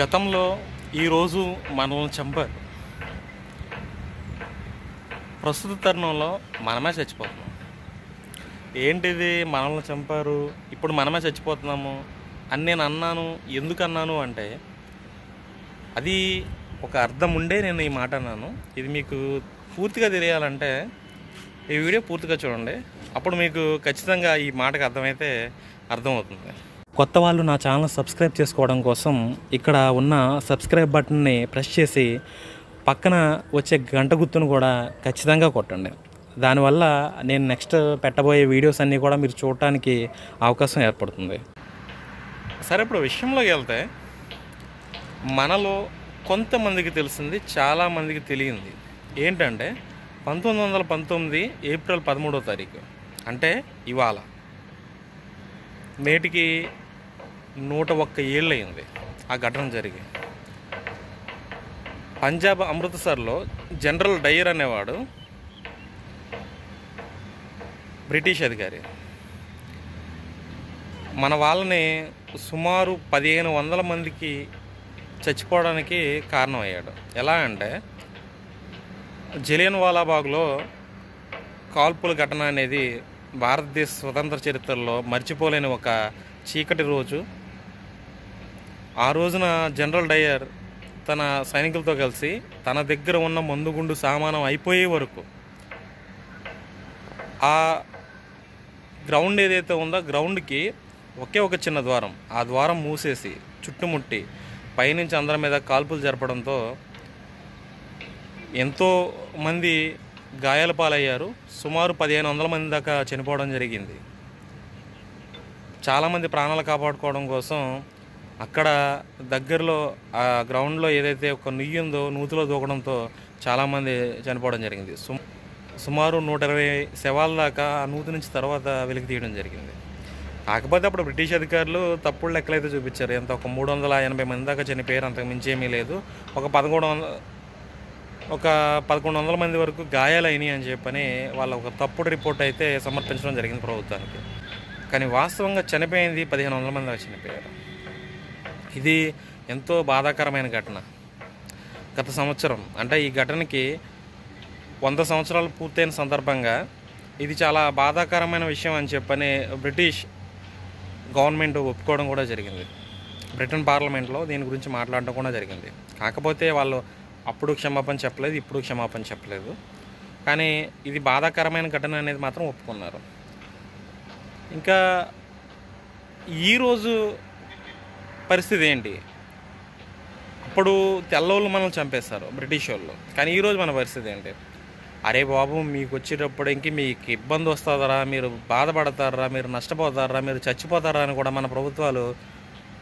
గతంలో ఈరోజు మనల్ని చంపారు. ప్రస్తుత తరుణంలో మనమే చచ్చిపోతున్నాం. ఏంటిది మనల్ని చంపారు? ఇప్పుడు మనమే చచ్చిపోతున్నాము అని నేను అన్నాను. ఎందుకు అన్నాను అంటే అది ఒక అర్థం ఉండే నేను ఈ మాట అన్నాను. ఇది మీకు పూర్తిగా తెలియాలంటే ఈ వీడియో పూర్తిగా చూడండి. అప్పుడు మీకు ఖచ్చితంగా ఈ మాటకు అర్థమైతే అర్థమవుతుంది. కొత్త వాళ్ళు నా ఛానల్ సబ్స్క్రైబ్ చేసుకోవడం కోసం ఇక్కడ ఉన్న సబ్స్క్రైబ్ బటన్ని ప్రెస్ చేసి పక్కన వచ్చే గంట గుర్తును కూడా ఖచ్చితంగా కొట్టండి. దానివల్ల నేను నెక్స్ట్ పెట్టబోయే వీడియోస్ అన్నీ కూడా మీరు చూడటానికి అవకాశం ఏర్పడుతుంది. సరే ఇప్పుడు విషయంలోకి వెళ్తే మనలో కొంతమందికి తెలిసింది చాలామందికి తెలియంది. ఏంటంటే పంతొమ్మిది వందల పంతొమ్మిది ఏప్రిల్ పదమూడో తారీఖు అంటే ఇవాళ. నేటికి నూట ఒక్క ఏళ్ళు అయింది ఆ ఘటన జరిగి. పంజాబ్ అమృత్సర్లో జనరల్ డయ్యర్ అనేవాడు బ్రిటిష్ అధికారి. మన వాళ్ళని సుమారు పదిహేను వందల మందికి చచ్చిపోవడానికి కారణమయ్యాడు. ఎలా అంటే జలియన్ వాలాబాగ్లో కాల్పుల ఘటన అనేది భారతదేశ స్వతంత్ర చరిత్రలో మర్చిపోలేని ఒక చీకటి రోజు ఆ రోజున జనరల్ డయ్యర్ తన సైనికులతో కలిసి తన దగ్గర ఉన్న మందుగుండు సామానం అయిపోయే వరకు ఆ గ్రౌండ్ ఏదైతే ఉందో గ్రౌండ్కి ఒకే ఒక చిన్న ద్వారం. ఆ ద్వారం మూసేసి చుట్టుముట్టి పైనుంచి అందరి మీద కాల్పులు జరపడంతో ఎంతో మంది గాయాల పాలయ్యారు. సుమారు పదిహేను వందల మంది దాకా చనిపోవడం జరిగింది. చాలామంది ప్రాణాలు కాపాడుకోవడం కోసం అక్కడ దగ్గరలో ఆ గ్రౌండ్లో ఏదైతే ఒక నుయ్యి ఉందో నూతిలో దూకడంతో చాలామంది చనిపోవడం జరిగింది. సుమ్ సుమారు నూట ఇరవై శవాల దాకా ఆ నూతి నుంచి తర్వాత వెలికి తీయడం జరిగింది. కాకపోతే అప్పుడు బ్రిటిష్ అధికారులు తప్పుడు లెక్కలైతే చూపించారు. ఎంత ఒక మూడు వందల ఎనభై మంది దాకా చనిపోయారు అంతకు మించి ఏమీ లేదు. ఒక పదకొండు వందల ఒక పదకొండు వందల మంది వరకు గాయాలైనాయి అని చెప్పని వాళ్ళ ఒక తప్పుడు రిపోర్ట్ అయితే సమర్పించడం జరిగింది ప్రభుత్వానికి. కానీ వాస్తవంగా చనిపోయింది పదిహేను వందల మంది దాకా చనిపోయారు. ఇది ఎంతో బాధాకరమైన ఘటన. గత సంవత్సరం అంటే ఈ ఘటనకి వంద సంవత్సరాలు పూర్తయిన సందర్భంగా ఇది చాలా బాధాకరమైన విషయం అని చెప్పని బ్రిటిష్ గవర్నమెంట్ ఒప్పుకోవడం కూడా జరిగింది. బ్రిటన్ పార్లమెంట్లో దీని గురించి మాట్లాడడం కూడా జరిగింది. కాకపోతే వాళ్ళు అప్పుడు క్షమాపణ చెప్పలేదు ఇప్పుడు క్షమాపణ చెప్పలేదు. కానీ ఇది బాధాకరమైన ఘటన అనేది మాత్రం ఒప్పుకున్నారు. ఇంకా ఈరోజు పరిస్థితి ఏంటి? అప్పుడు తెల్లోళ్ళు మనల్ని చంపేస్తారు బ్రిటిష్ వాళ్ళు. కానీ ఈరోజు మన పరిస్థితి ఏంటి? అరే బాబు మీకు వచ్చేటప్పటికి మీకు ఇబ్బంది వస్తుందరా మీరు బాధపడతారా మీరు నష్టపోతారా మీరు చచ్చిపోతారా అని కూడా మన ప్రభుత్వాలు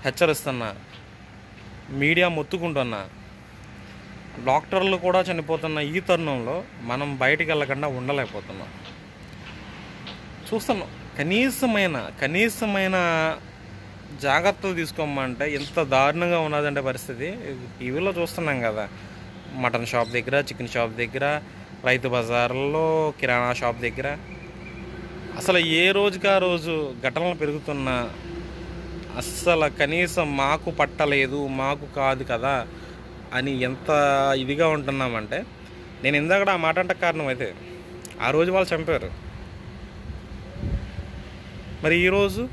హెచ్చరిస్తున్నా మీడియా మొత్తుకుంటున్నా. డాక్టర్లు కూడా చనిపోతున్న ఈ తరుణంలో మనం బయటికి వెళ్ళకుండా ఉండలేకపోతున్నాం. చూస్తున్నాం. కనీసమైన కనీసమైన జాగ్రత్తలు తీసుకోమంటే ఎంత దారుణంగా ఉన్నదంటే పరిస్థితి. టీవీలో చూస్తున్నాం కదా. మటన్ షాప్ దగ్గర చికెన్ షాప్ దగ్గర రైతు బజార్లో కిరాణా షాప్ దగ్గర. అసలు ఏ రోజుకి ఆ రోజు ఘటనలు పెరుగుతున్నా అస్సలు కనీసం మాకు పట్టలేదు మాకు కాదు కదా అని ఎంత ఇదిగా ఉంటున్నామంటే నేను ఇందాక ఆ మాట అంటే కారణం అయితే ఆ రోజు వాళ్ళు చంపారు. మరి ఈరోజు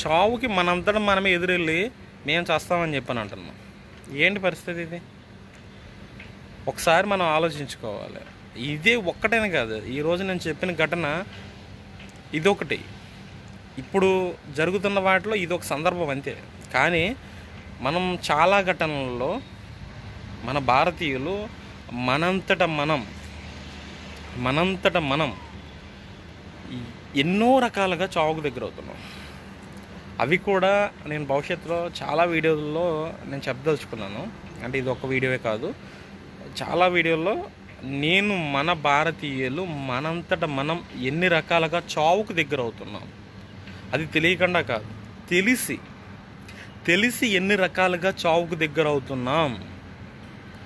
చావుకి మనంతటా మనమే ఎదురెళ్ళి మేము చేస్తామని చెప్పని అంటున్నాం. ఏంటి పరిస్థితి ఇది? ఒకసారి మనం ఆలోచించుకోవాలి. ఇదే ఒక్కటేనే కాదు. ఈరోజు నేను చెప్పిన ఘటన ఇదొకటి. ఇప్పుడు జరుగుతున్న వాటిలో ఇది ఒక సందర్భం అంతే. కానీ మనం చాలా ఘటనల్లో మన భారతీయులు మనంతట మనం మనంతట మనం ఎన్నో రకాలుగా చావుకు దగ్గర అవుతున్నాం అవి కూడా నేను భవిష్యత్తులో చాలా వీడియోల్లో నేను చెప్పదలుచుకున్నాను. అంటే ఇది ఒక వీడియోవే కాదు. చాలా వీడియోల్లో నేను మన భారతీయులు మనంతట మనం ఎన్ని రకాలుగా చావుకు దగ్గర అవుతున్నాం. అది తెలియకుండా కాదు. తెలిసి తెలిసి ఎన్ని రకాలుగా చావుకు దగ్గర అవుతున్నాం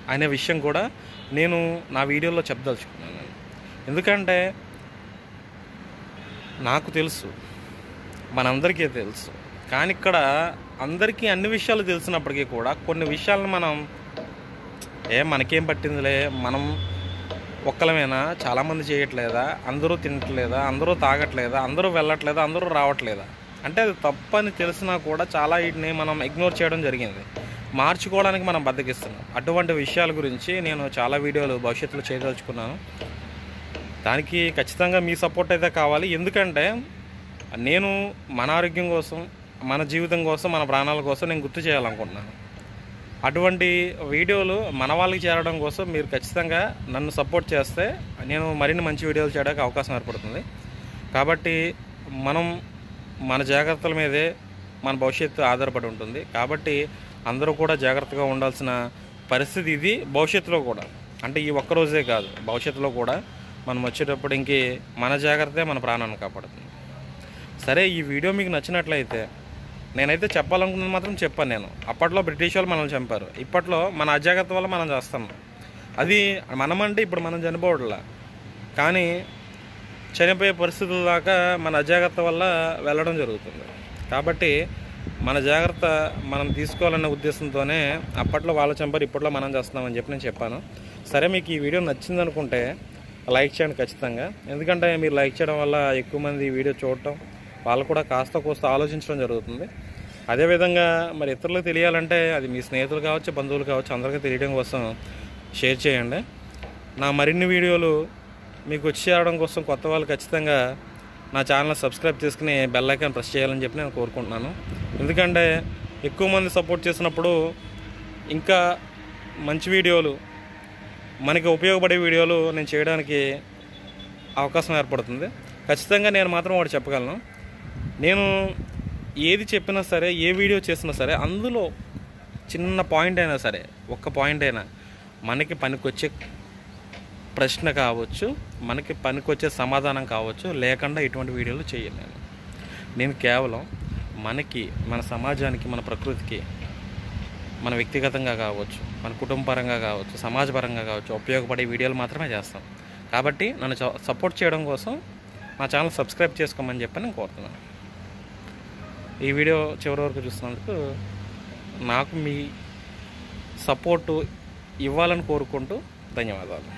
అనే విషయం కూడా నేను నా వీడియోలో చెప్పదలుచుకున్నాను. ఎందుకంటే నాకు తెలుసు. మనందరికీ తెలుసు. కానీ ఇక్కడ అందరికీ అన్ని విషయాలు తెలిసినప్పటికీ కూడా కొన్ని విషయాలను మనం ఏ మనకేం పట్టిందిలే మనం ఒక్కలమేనా చాలామంది చేయట్లేదా అందరూ తినట్లేదా అందరూ తాగట్లేదా అందరూ వెళ్ళట్లేదా అందరూ రావట్లేదా? అంటే అది తప్పని తెలిసినా కూడా చాలా వీటిని మనం ఇగ్నోర్ చేయడం జరిగింది. మార్చుకోవడానికి మనం బద్దకిస్తున్నాం. అటువంటి విషయాల గురించి నేను చాలా వీడియోలు భవిష్యత్తులో చేయదలుచుకున్నాను. దానికి ఖచ్చితంగా మీ సపోర్ట్ అయితే కావాలి. ఎందుకంటే నేను మన ఆరోగ్యం కోసం మన జీవితం కోసం మన ప్రాణాల కోసం నేను గుర్తు చేయాలనుకుంటున్నాను. అటువంటి వీడియోలు మన వాళ్ళకి చేరడం కోసం మీరు ఖచ్చితంగా నన్ను సపోర్ట్ చేస్తే నేను మరిన్ని మంచి వీడియోలు చేయడానికి అవకాశం ఏర్పడుతుంది. కాబట్టి మనం మన జాగ్రత్తల మీదే మన భవిష్యత్తు ఆధారపడి ఉంటుంది. కాబట్టి అందరూ కూడా జాగ్రత్తగా ఉండాల్సిన పరిస్థితి ఇది భవిష్యత్తులో కూడా. అంటే ఈ ఒక్క రోజే కాదు భవిష్యత్తులో కూడా మనం వచ్చేటప్పుడు ఇంక మన జాగ్రత్తే మన ప్రాణాన్ని కాపాడుతుంది. సరే ఈ వీడియో మీకు నచ్చినట్లయితే నేనైతే చెప్పాలనుకున్నది మాత్రం చెప్పాను నేను. అప్పట్లో బ్రిటిష్ వాళ్ళు మనల్ని చంపారు. ఇప్పట్లో మన అజాగ్రత్త వల్ల మనం చేస్తాం. అది మనమంటే ఇప్పుడు మనం చనిపోవట్లా. కానీ చనిపోయే పరిస్థితుల దాకా మన అజాగ్రత్త వల్ల వెళ్ళడం జరుగుతుంది. కాబట్టి మన జాగ్రత్త మనం తీసుకోవాలన్న ఉద్దేశంతోనే అప్పట్లో వాళ్ళు చంపారు ఇప్పట్లో మనం చేస్తున్నామని చెప్పి నేను చెప్పాను. సరే మీకు ఈ వీడియో నచ్చిందనుకుంటే లైక్ చేయండి ఖచ్చితంగా. ఎందుకంటే మీరు లైక్ చేయడం వల్ల ఎక్కువ మంది ఈ వీడియో చూడటం వాళ్ళు కూడా కాస్త కోస్త ఆలోచించడం జరుగుతుంది. అదేవిధంగా మరి ఇతరులకు తెలియాలంటే అది మీ స్నేహితులు కావచ్చు బంధువులు కావచ్చు అందరికీ తెలియడం కోసం షేర్ చేయండి. నా మరిన్ని వీడియోలు మీకు వచ్చి చేరడం కోసం కొత్త వాళ్ళు ఖచ్చితంగా నా ఛానల్ సబ్స్క్రైబ్ చేసుకుని బెల్ ఐకాన్ ప్రెస్ చేయాలని చెప్పి నేను కోరుకుంటున్నాను. ఎందుకంటే ఎక్కువ మంది సపోర్ట్ చేసినప్పుడు ఇంకా మంచి వీడియోలు మనకి ఉపయోగపడే వీడియోలు నేను చేయడానికి అవకాశం ఏర్పడుతుంది. ఖచ్చితంగా నేను మాత్రం ఒకటి చెప్పగలను. నేను ఏది చెప్పినా సరే ఏ వీడియో చేసినా సరే అందులో చిన్న పాయింట్ అయినా సరే ఒక్క పాయింట్ అయినా మనకి పనికొచ్చే ప్రశ్న కావచ్చు మనకి పనికొచ్చే సమాధానం కావచ్చు లేకుండా ఇటువంటి వీడియోలు చేయను నేను. నేను కేవలం మనకి మన సమాజానికి మన ప్రకృతికి మన వ్యక్తిగతంగా కావచ్చు మన కుటుంబపరంగా కావచ్చు సమాజపరంగా కావచ్చు ఉపయోగపడే వీడియోలు మాత్రమే చేస్తాం. కాబట్టి నన్ను సపోర్ట్ చేయడం కోసం నా ఛానల్ సబ్స్క్రైబ్ చేసుకోమని చెప్పి నేను కోరుతున్నాను. ఈ వీడియో చివరి వరకు చూస్తున్నందుకు నాకు మీ సపోర్టు ఇవ్వాలని కోరుకుంటూ ధన్యవాదాలు.